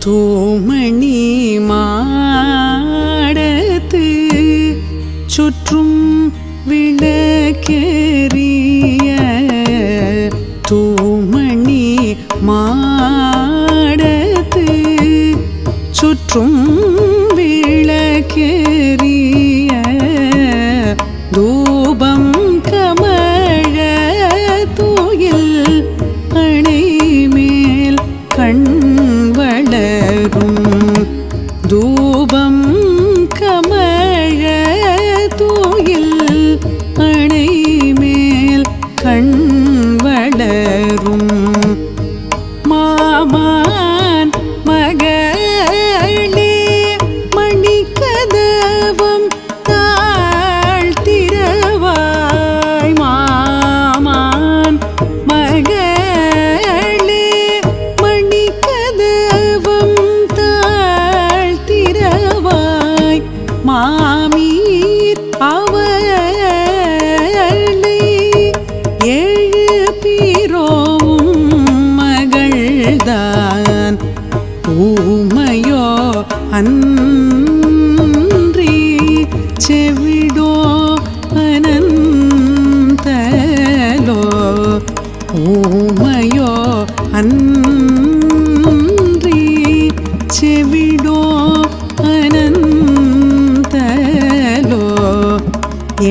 தோமணி மாடத்து சுற்றும் விளக்கெறிய தோமணி மாடத்து சுற்றும் விளக்கெறிய மகள்தான் ஊமையோ அன்றி செவிடோ அனந்தலோ ஊமையோ அன்றி செவிடோ அனந்தலோ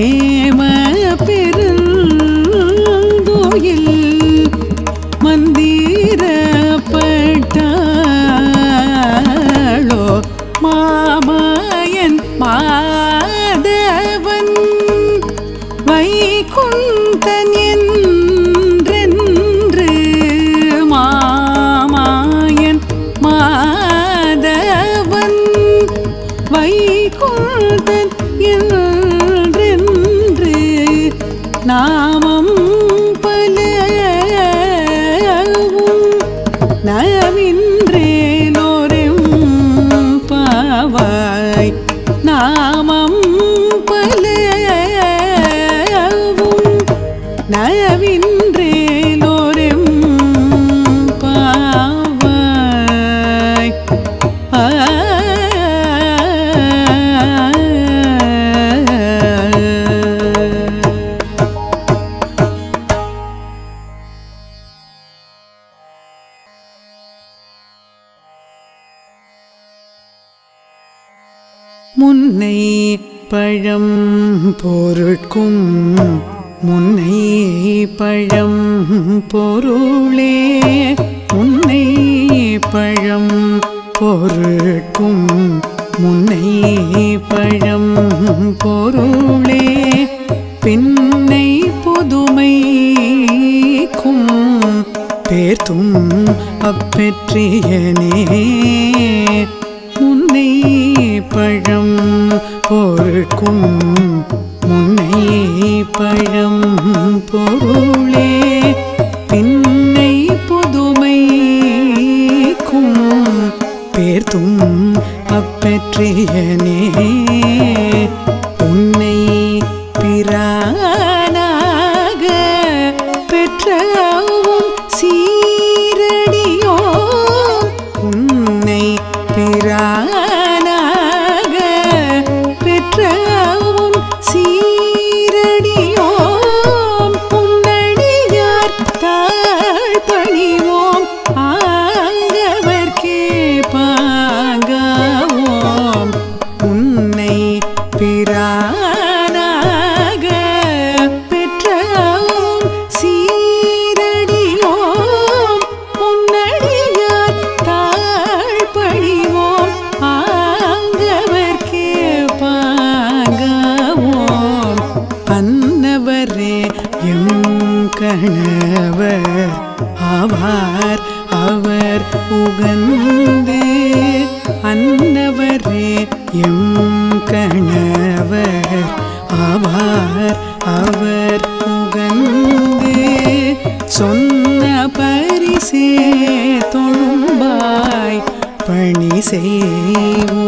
ஏம பலவும் நவின்றேலோரெம் பாவாய். நாமம் பல முன்னை பழம் பொருட்கும் முன்னை பழம் பொருளே. முன்னை பழம் பொருட்கும் முன்னை பழம் பொருளே. பின்னை புதுமைக்கும் பேர்த்தும் அப்பெற்றியனே. பொருட்கும் முன்னை பழம் பொருளே பின்னை புதுமைக்கும் பேர்த்தும் அப்பற்றியனே எம் கணவர் ஆவார் அவர் உகந்து. அன்னவரே எம் கணவர் ஆவார் அவர் உகந்து. சொன்ன பரிசே தொழும்பாய் பணி செய்வோ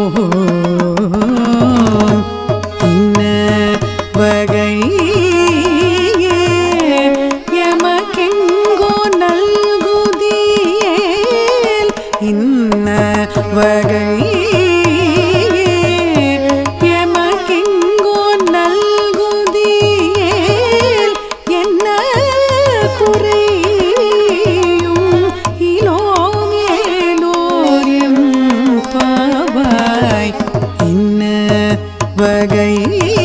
给。